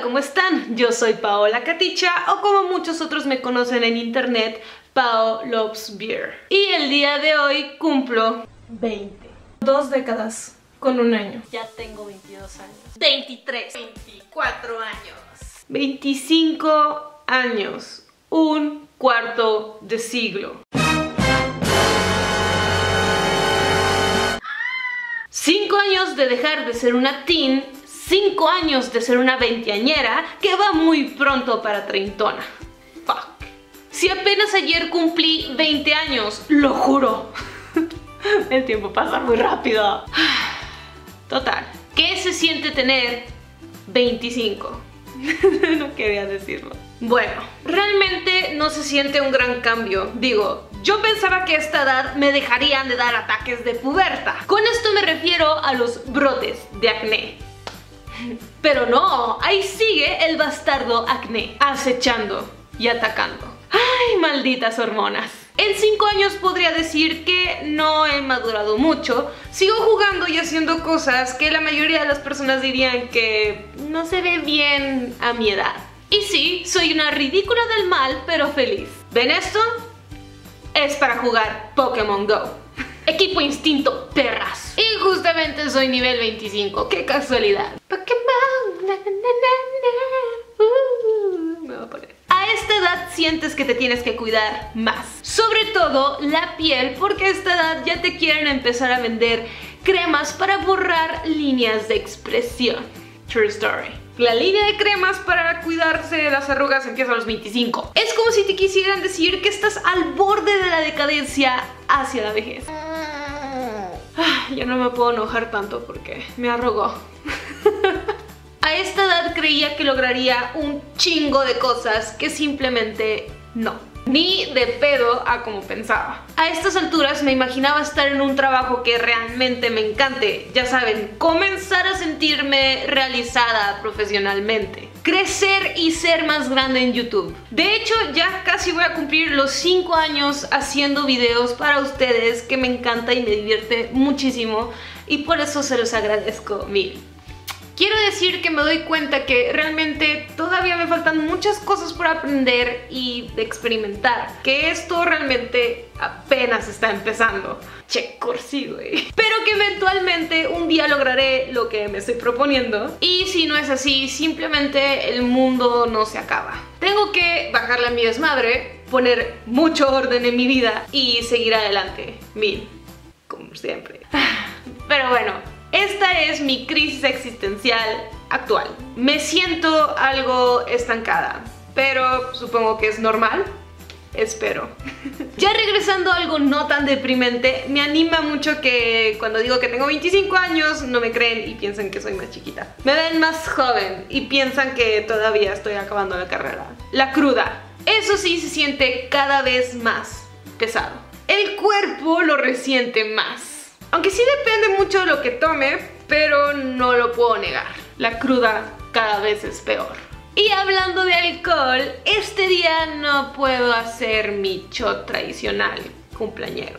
¿Cómo están? Yo soy Paola Caticha o como muchos otros me conocen en internet, Pao Loves Beer. Y el día de hoy cumplo 20. Dos décadas con un año. Ya tengo 22 años. 23, 24 años. 25 años. Un cuarto de siglo. Cinco años de dejar de ser una teen, cinco años de ser una veinteañera que va muy pronto para treintona. Fuck. Si apenas ayer cumplí 20 años, lo juro. El tiempo pasa muy rápido. Total. ¿Qué se siente tener 25? no quería decirlo. Bueno, realmente no se siente un gran cambio. Digo, yo pensaba que esta edad me dejarían de dar ataques de puberta. Con esto me refiero a los brotes de acné. Pero no, ahí sigue el bastardo acné, acechando y atacando. ¡Ay, malditas hormonas! En 5 años podría decir que no he madurado mucho, sigo jugando y haciendo cosas que la mayoría de las personas dirían que no se ve bien a mi edad. Y sí, soy una ridícula del mal, pero feliz. ¿Ven esto? es para jugar Pokémon Go. Equipo Instinto Perras. Y justamente soy nivel 25, qué casualidad. Pokémon, na, na, uh, me voy a poner. A esta edad sientes que te tienes que cuidar más. Sobre todo la piel, porque a esta edad ya te quieren empezar a vender cremas para borrar líneas de expresión. True story. La línea de cremas para cuidarse de las arrugas empieza a los 25. Es como si te quisieran decir que estás al borde de la decadencia hacia la vejez. Ah, ya no me puedo enojar tanto porque me arrogó. a esta edad creía que lograría un chingo de cosas que simplemente no ni de pedo a como pensaba. A estas alturas me imaginaba estar en un trabajo que realmente me encante, ya saben, comenzar a sentirme realizada profesionalmente. Crecer y ser más grande en YouTube. De hecho, ya casi voy a cumplir los 5 años haciendo videos para ustedes que me encanta y me divierte muchísimo y por eso se los agradezco mil. Quiero decir que me doy cuenta que realmente todavía me faltan muchas cosas por aprender y experimentar. Que esto realmente apenas está empezando. Che, cursi, güey. Pero que eventualmente un día lograré lo que me estoy proponiendo. Y si no es así, simplemente el mundo no se acaba. Tengo que bajarle a mi desmadre, poner mucho orden en mi vida y seguir adelante. Mil. Como siempre. Pero bueno, esta es mi crisis existencial actual. Me siento algo estancada, pero supongo que es normal. Espero. ya regresando a algo no tan deprimente, me anima mucho que cuando digo que tengo 25 años no me creen y piensan que soy más chiquita. Me ven más joven y piensan que todavía estoy acabando la carrera. La cruda. Eso sí se siente cada vez más pesado. El cuerpo lo resiente más. Aunque sí depende mucho de lo que tome, pero no lo puedo negar. La cruda cada vez es peor. Y hablando de alcohol, este día no puedo hacer mi shot tradicional cumpleañero.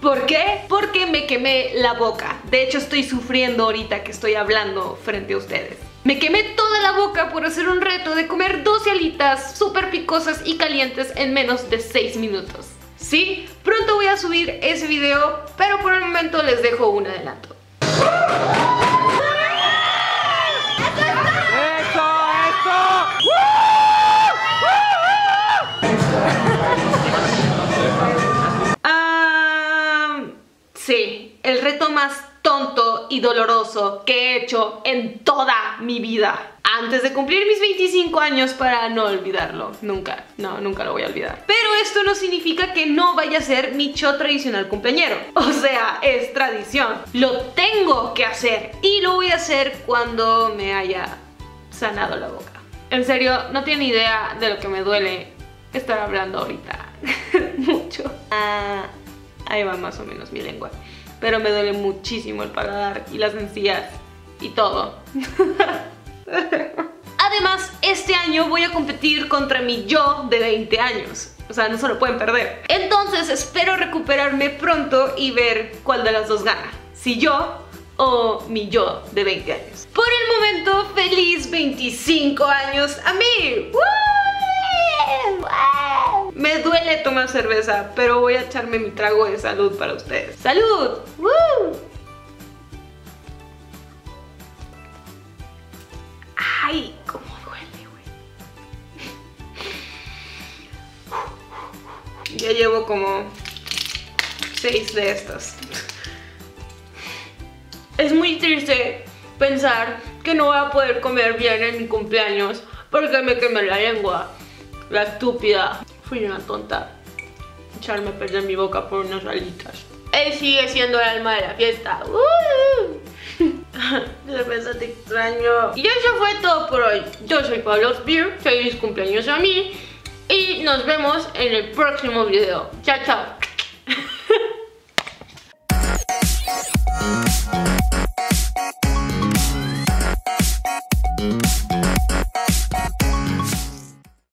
¿Por qué? Porque me quemé la boca. De hecho estoy sufriendo ahorita que estoy hablando frente a ustedes. Me quemé toda la boca por hacer un reto de comer 12 alitas súper picosas y calientes en menos de 6 minutos. Sí, pronto voy a subir ese video, pero por el momento les dejo un adelanto. Ah, sí, el reto más tonto y doloroso que he hecho en toda mi vida antes de cumplir mis 25 años para no olvidarlo. Nunca, no, nunca lo voy a olvidar. Pero esto no significa que no vaya a ser mi show tradicional cumpleañero. O sea, es tradición. Lo tengo que hacer y lo voy a hacer cuando me haya sanado la boca. En serio, no tiene idea de lo que me duele estar hablando ahorita. Mucho. Ah, ahí va más o menos mi lengua. Pero me duele muchísimo el paladar y las encías y todo. Además, este año voy a competir contra mi yo de 20 años. O sea, no se lo pueden perder. Entonces espero recuperarme pronto y ver cuál de las dos gana. Si yo o mi yo de 20 años. Por el momento, feliz 25 años a mí. Me duele tomar cerveza, pero voy a echarme mi trago de salud para ustedes. ¡Salud! Ya llevo como seis de estas. Es muy triste pensar que no voy a poder comer bien en mi cumpleaños porque me quemé la lengua. La estúpida. Fui una tonta. Echarme a perder mi boca por unas alitas. Él sigue siendo el alma de la fiesta. Cerveza te extraño. Y eso fue todo por hoy. Yo soy Pablo Spear. Feliz cumpleaños a mí. Y nos vemos en el próximo video. Chao, chao.